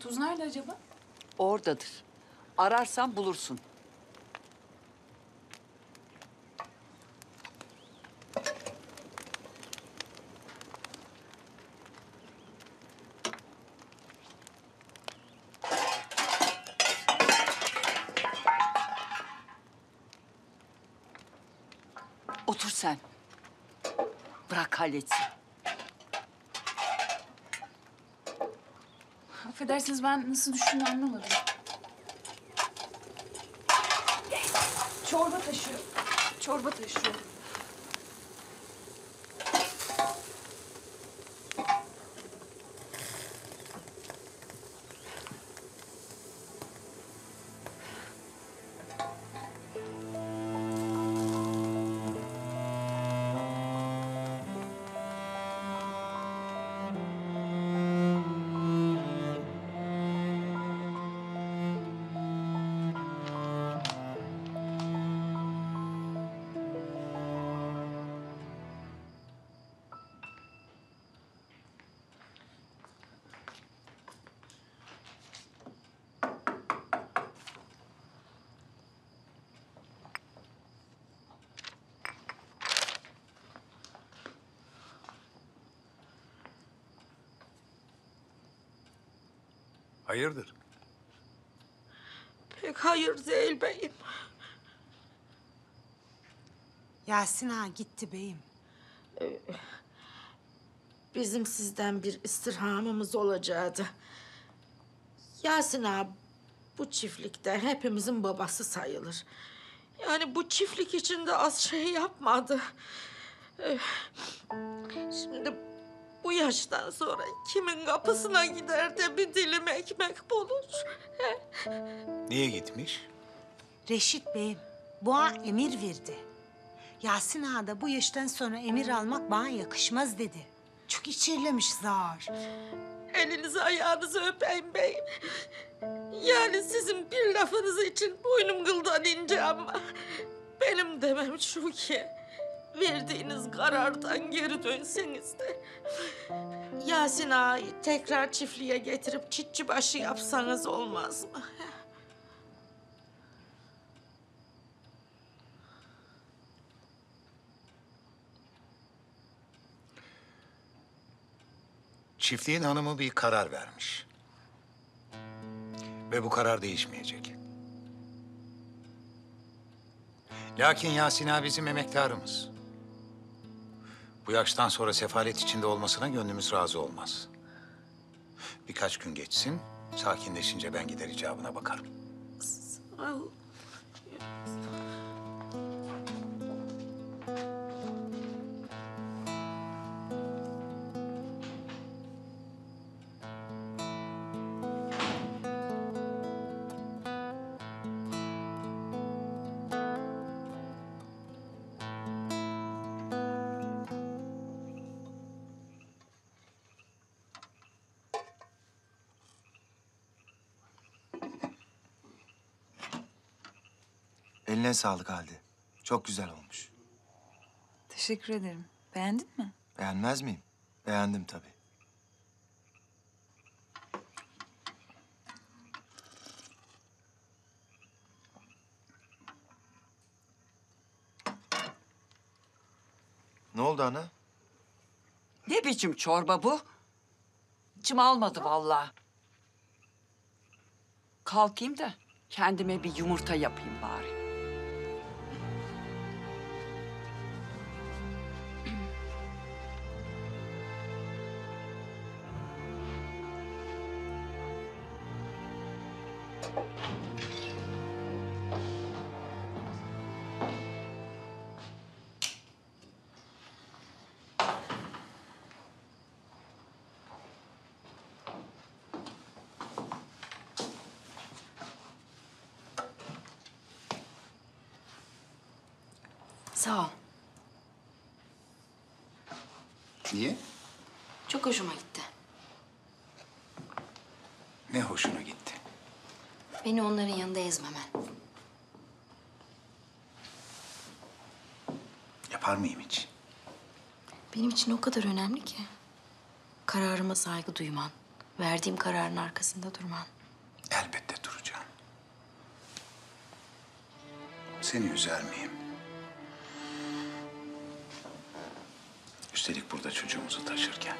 Tuz nerede acaba? Oradadır. Ararsan bulursun. Otur sen. Bırak halletsin. Affedersiniz ben nasıl düşündüğünü anlamadım. Çorba taşıyor. Çorba taşıyor. Hayırdır? Pek hayır değil beyim. Yasin ağa gitti beyim. Bizim sizden bir istirhamımız olacaktı. Yasin ağa bu çiftlikte hepimizin babası sayılır. Yani bu çiftlik içinde az şey yapmadı. Bu yaştan sonra kimin kapısına gider de bir dilim ekmek bulur? Niye gitmiş? Reşit beyim bana emir verdi. Yasin ağa da bu yaştan sonra emir almak bana yakışmaz dedi. Çok içerlemiş zar. Elinizi ayağınızı öpeyim beyim. Yani sizin bir lafınız için boynum kıldan ince ama... ...benim demem şu ki... ...verdiğiniz karardan geri dönseniz de... ...Yasin ağayı tekrar çiftliğe getirip çitçi başı yapsanız olmaz mı? Çiftliğin hanımı bir karar vermiş. Ve bu karar değişmeyecek. Lakin Yasin ağa bizim emektarımız. Bu yaştan sonra sefalet içinde olmasına gönlümüz razı olmaz. Birkaç gün geçsin, sakinleşince ben gider icabına bakarım. Al. Eline sağlık Halide. Çok güzel olmuş. Teşekkür ederim. Beğendin mi? Beğenmez miyim? Beğendim tabii. Ne oldu ana? Ne biçim çorba bu? İçim almadı vallahi. Kalkayım da kendime bir yumurta yapayım bari. Sağ ol. Niye? Çok hoşuma gitti. Ne hoşuna gitti. Beni onların yanında ezmemen. Yapar mıyım hiç? Benim için o kadar önemli ki. Kararıma saygı duyman. Verdiğim kararın arkasında durman. Elbette duracağım. Seni üzer miyim? Üstelik burada çocuğumuzu taşırken.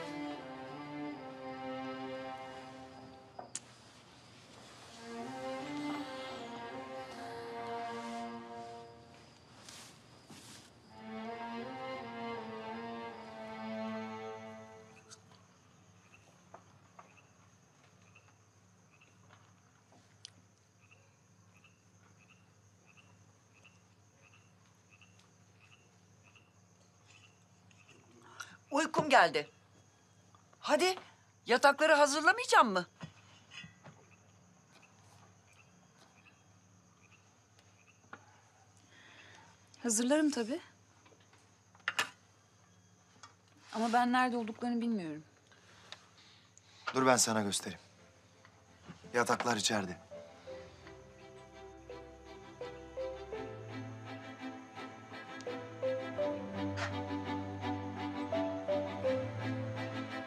Uykum geldi. Hadi yatakları hazırlamayacağım mı? Hazırlarım tabii. Ama ben nerede olduklarını bilmiyorum. Dur ben sana göstereyim. Yataklar içeride.